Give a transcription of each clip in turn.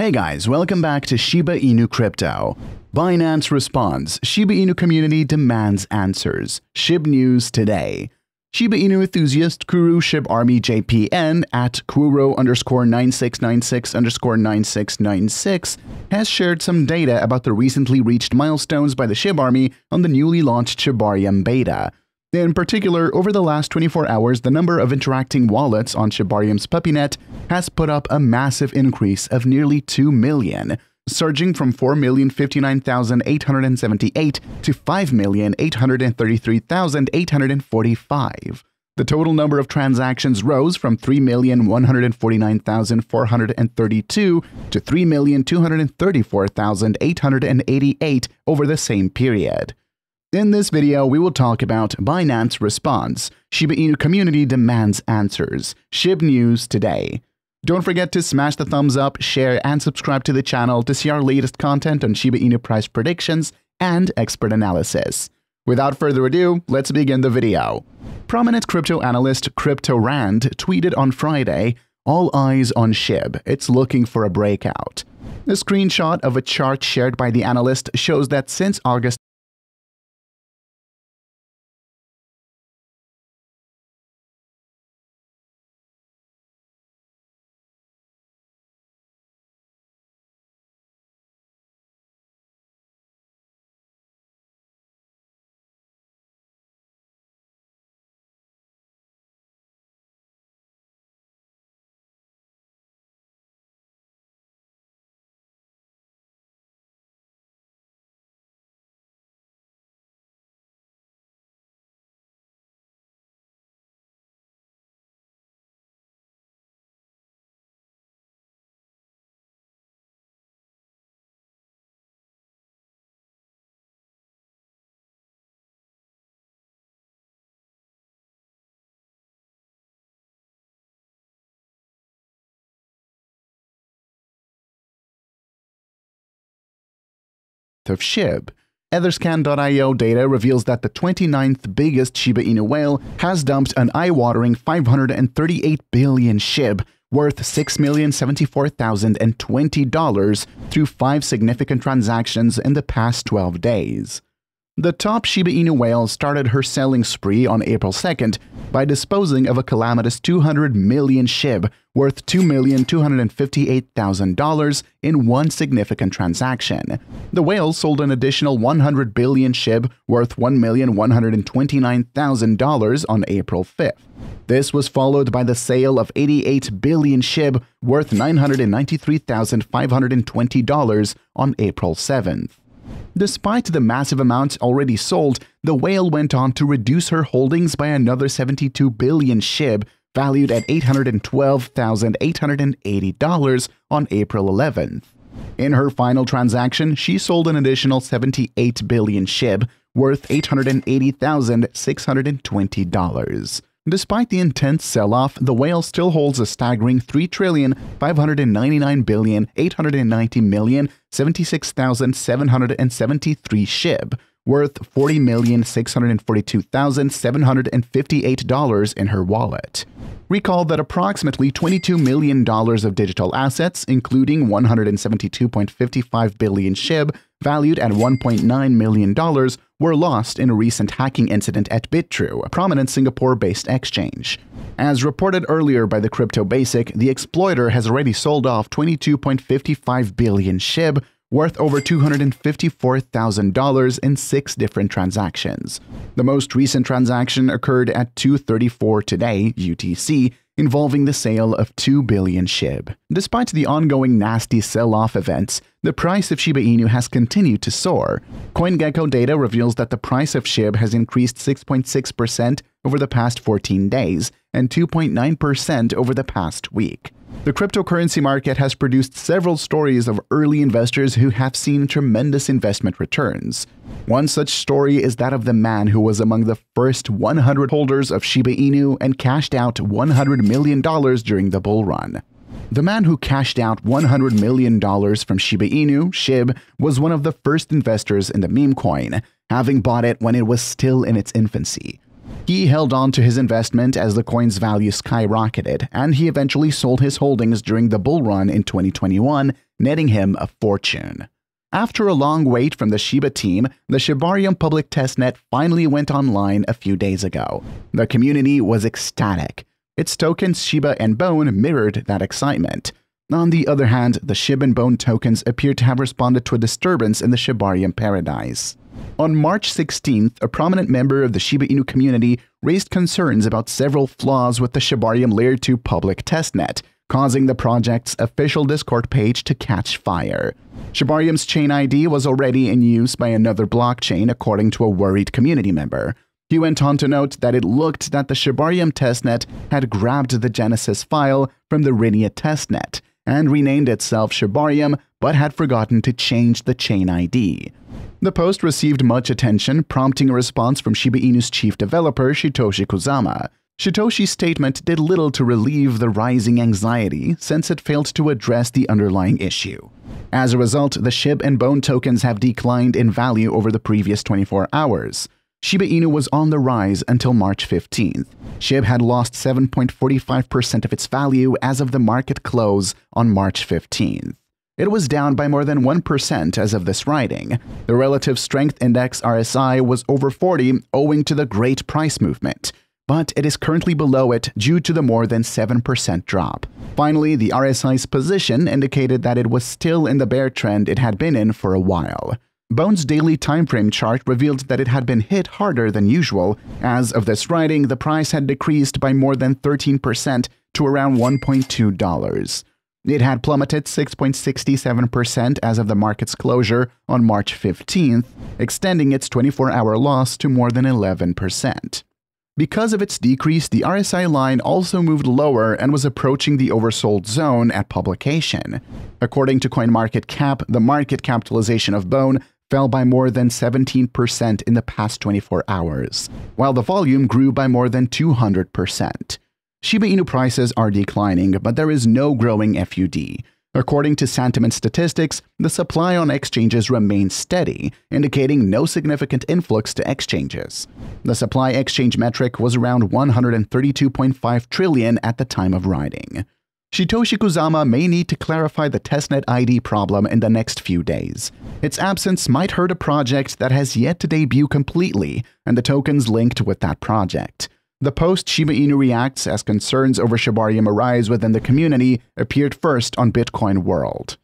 Hey guys, welcome back to Shiba Inu Crypto. Binance responds, Shiba Inu community demands answers. SHIB News today. Shiba Inu enthusiast Kuro SHIB Army JPN at Kuro underscore 9696 underscore 9696 has shared some data about the recently reached milestones by the SHIB Army on the newly launched Shibarium beta. In particular, over the last 24 hours, the number of interacting wallets on Shibarium's PuppyNet has put up a massive increase of nearly 2 million, surging from 4,059,878 to 5,833,845. The total number of transactions rose from 3,149,432 to 3,234,888 over the same period. In this video, we will talk about Binance response, Shiba Inu community demands answers, SHIB News today. Don't forget to smash the thumbs up, share, and subscribe to the channel to see our latest content on Shiba Inu price predictions and expert analysis. Without further ado, let's begin the video. Prominent crypto analyst Crypto Rand tweeted on Friday, All eyes on SHIB, it's looking for a breakout. A screenshot of a chart shared by the analyst shows that since August of SHIB. Etherscan.io data reveals that the 29th biggest Shiba Inu whale has dumped an eye-watering 538 billion SHIB, worth $6,074,020 through five significant transactions in the past 12 days. The top Shiba Inu whale started her selling spree on April 2nd by disposing of a calamitous 200 million SHIB worth $2,258,000 in one significant transaction. The whale sold an additional 100 billion SHIB worth $1,129,000 on April 5th. This was followed by the sale of 88 billion SHIB worth $993,520 on April 7th. Despite the massive amounts already sold, the whale went on to reduce her holdings by another 72 billion SHIB, valued at $812,880 on April 11th. In her final transaction, she sold an additional 78 billion SHIB, worth $880,620. Despite the intense sell-off, the whale still holds a staggering 3,599,890,076,773 SHIB, worth $40,642,758 in her wallet. Recall that approximately $22 million of digital assets, including 172.55 billion SHIB, valued at $1.9 million, were lost in a recent hacking incident at Bitrue, a prominent Singapore-based exchange. As reported earlier by the Crypto Basic, the exploiter has already sold off 22.55 billion SHIB, worth over $254,000 in six different transactions. The most recent transaction occurred at 2.34 today, UTC, involving the sale of 2 billion SHIB. Despite the ongoing nasty sell-off events, the price of Shiba Inu has continued to soar. CoinGecko data reveals that the price of SHIB has increased 6.6% over the past 14 days and 2.9% over the past week. The cryptocurrency market has produced several stories of early investors who have seen tremendous investment returns. One such story is that of the man who was among the first 100 holders of Shiba Inu and cashed out $100 million during the bull run. The man who cashed out $100 million from Shiba Inu, SHIB, was one of the first investors in the meme coin, having bought it when it was still in its infancy. He held on to his investment as the coin's value skyrocketed, and he eventually sold his holdings during the bull run in 2021, netting him a fortune. After a long wait from the Shiba team, the Shibarium public testnet finally went online a few days ago. The community was ecstatic. Its tokens Shiba and Bone mirrored that excitement. On the other hand, the SHIB and Bone tokens appear to have responded to a disturbance in the Shibarium paradise. On March 16th, a prominent member of the Shiba Inu community raised concerns about several flaws with the Shibarium Layer 2 public testnet, causing the project's official Discord page to catch fire. Shibarium's chain ID was already in use by another blockchain, according to a worried community member. He went on to note that it looked that the Shibarium testnet had grabbed the Genesis file from the Rinia testnet and renamed itself Shibarium, but had forgotten to change the chain ID. The post received much attention, prompting a response from Shiba Inu's chief developer, Shytoshi Kusama. Shytoshi's statement did little to relieve the rising anxiety, since it failed to address the underlying issue. As a result, the SHIB and Bone tokens have declined in value over the previous 24 hours. Shiba Inu was on the rise until March 15th. SHIB had lost 7.45% of its value as of the market close on March 15th. It was down by more than 1% as of this writing. The relative strength index RSI was over 40 owing to the great price movement, but it is currently below it due to the more than 7% drop. Finally, the RSI's position indicated that it was still in the bear trend it had been in for a while. Bone's daily timeframe chart revealed that it had been hit harder than usual. As of this writing, the price had decreased by more than 13% to around $1.2. It had plummeted 6.67% as of the market's closure on March 15th, extending its 24 hour loss to more than 11%. Because of its decrease, the RSI line also moved lower and was approaching the oversold zone at publication. According to CoinMarketCap, the market capitalization of Bone fell by more than 17% in the past 24 hours, while the volume grew by more than 200%. Shiba Inu prices are declining, but there is no growing FUD. According to Santiment statistics, the supply on exchanges remains steady, indicating no significant influx to exchanges. The supply exchange metric was around 132.5 trillion at the time of writing. Shytoshi Kusama may need to clarify the testnet ID problem in the next few days. Its absence might hurt a project that has yet to debut completely and the tokens linked with that project. The post Shiba Inu reacts as concerns over Shibarium arise within the community appeared first on Bitcoin World.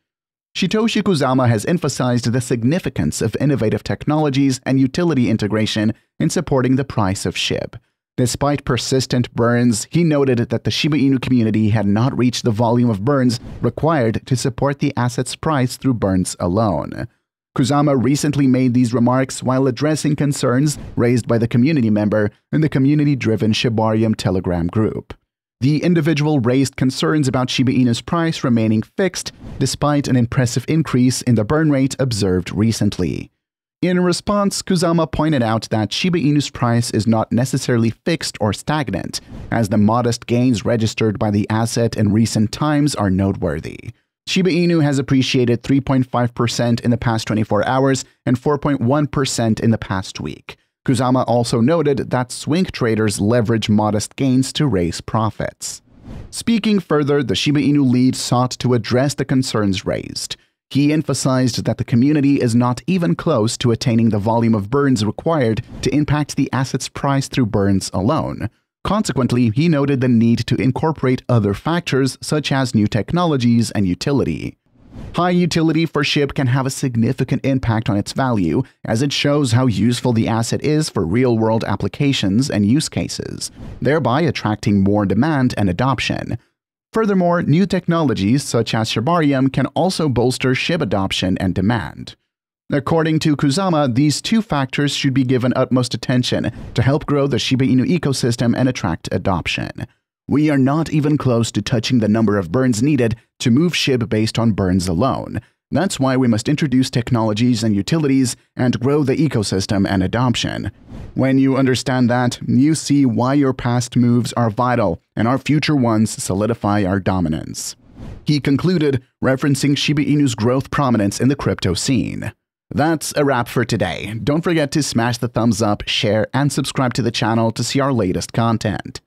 Shytoshi Kusama has emphasized the significance of innovative technologies and utility integration in supporting the price of SHIB. Despite persistent burns, he noted that the Shiba Inu community had not reached the volume of burns required to support the asset's price through burns alone. Kusama recently made these remarks while addressing concerns raised by the community member in the community-driven Shibarium Telegram group. The individual raised concerns about Shiba Inu's price remaining fixed despite an impressive increase in the burn rate observed recently. In response, Kusama pointed out that Shiba Inu's price is not necessarily fixed or stagnant, as the modest gains registered by the asset in recent times are noteworthy. Shiba Inu has appreciated 3.5% in the past 24 hours and 4.1% in the past week. Kusama also noted that swing traders leverage modest gains to raise profits. Speaking further, the Shiba Inu lead sought to address the concerns raised. He emphasized that the community is not even close to attaining the volume of burns required to impact the asset's price through burns alone. Consequently, he noted the need to incorporate other factors such as new technologies and utility. High utility for SHIB can have a significant impact on its value, as it shows how useful the asset is for real world applications and use cases, thereby attracting more demand and adoption. Furthermore, new technologies such as Shibarium can also bolster SHIB adoption and demand. According to Kusama, these two factors should be given utmost attention to help grow the Shiba Inu ecosystem and attract adoption. We are not even close to touching the number of burns needed to move SHIB based on burns alone. That's why we must introduce technologies and utilities and grow the ecosystem and adoption. When you understand that, you see why your past moves are vital and our future ones solidify our dominance. He concluded, referencing Shiba Inu's growth prominence in the crypto scene. That's a wrap for today. Don't forget to smash the thumbs up, share, and subscribe to the channel to see our latest content.